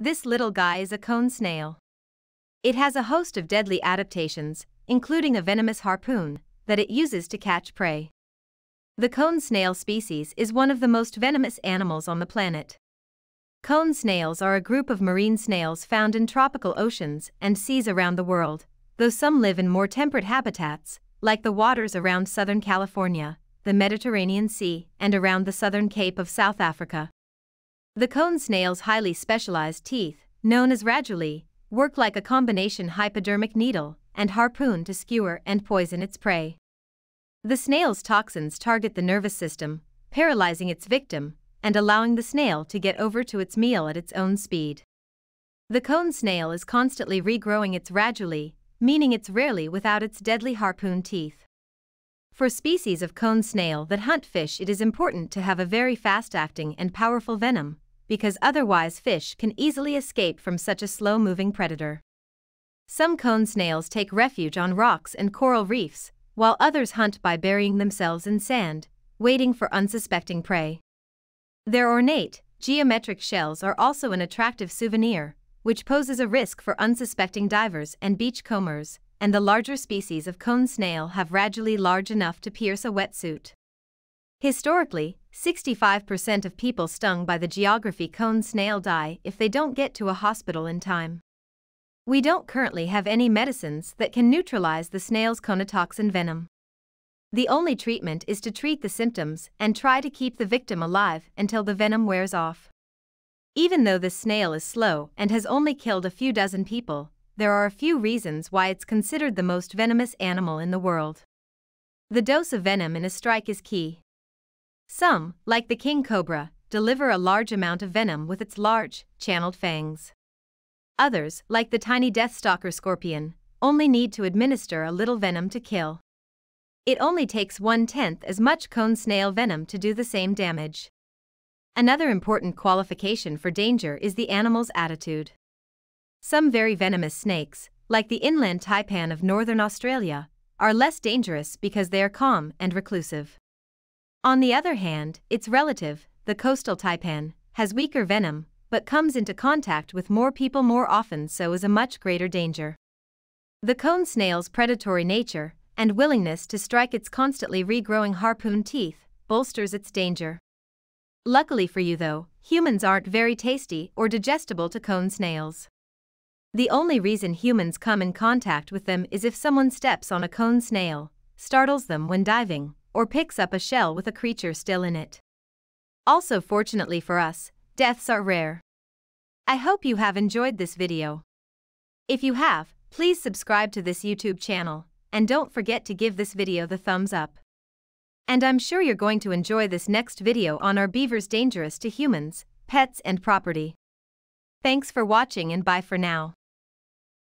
This little guy is a cone snail. It has a host of deadly adaptations, including a venomous harpoon, that it uses to catch prey. The cone snail species is one of the most venomous animals on the planet. Cone snails are a group of marine snails found in tropical oceans and seas around the world, though some live in more temperate habitats, like the waters around southern California, the Mediterranean Sea, and around the southern Cape of South Africa. The cone snail's highly specialized teeth, known as radulae, work like a combination hypodermic needle and harpoon to skewer and poison its prey. The snail's toxins target the nervous system, paralyzing its victim and allowing the snail to get over to its meal at its own speed. The cone snail is constantly regrowing its radulae, meaning it's rarely without its deadly harpoon teeth. For species of cone snail that hunt fish, it is important to have a very fast acting and powerful venom, because otherwise fish can easily escape from such a slow moving predator. Some cone snails take refuge on rocks and coral reefs, while others hunt by burying themselves in sand, waiting for unsuspecting prey. Their ornate, geometric shells are also an attractive souvenir, which poses a risk for unsuspecting divers and beachcombers, and the larger species of cone snail have radulae large enough to pierce a wetsuit. Historically, 65% of people stung by the geography cone snail die if they don't get to a hospital in time. We don't currently have any medicines that can neutralize the snail's conotoxin venom. The only treatment is to treat the symptoms and try to keep the victim alive until the venom wears off. Even though this snail is slow and has only killed a few dozen people, there are a few reasons why it's considered the most venomous animal in the world. The dose of venom in a strike is key. Some, like the king cobra, deliver a large amount of venom with its large, channeled fangs. Others, like the tiny deathstalker scorpion, only need to administer a little venom to kill. It only takes one tenth as much cone snail venom to do the same damage. Another important qualification for danger is the animal's attitude. Some very venomous snakes, like the inland taipan of northern Australia, are less dangerous because they are calm and reclusive. On the other hand, its relative, the coastal taipan, has weaker venom, but comes into contact with more people more often so is a much greater danger. The cone snail's predatory nature and willingness to strike its constantly regrowing harpoon teeth bolsters its danger. Luckily for you though, humans aren't very tasty or digestible to cone snails. The only reason humans come in contact with them is if someone steps on a cone snail, startles them when diving, or picks up a shell with a creature still in it. Also fortunately for us, deaths are rare. I hope you have enjoyed this video. If you have, please subscribe to this YouTube channel, and don't forget to give this video the thumbs up. And I'm sure you're going to enjoy this next video on are beavers dangerous to humans, pets and property. Thanks for watching and bye for now.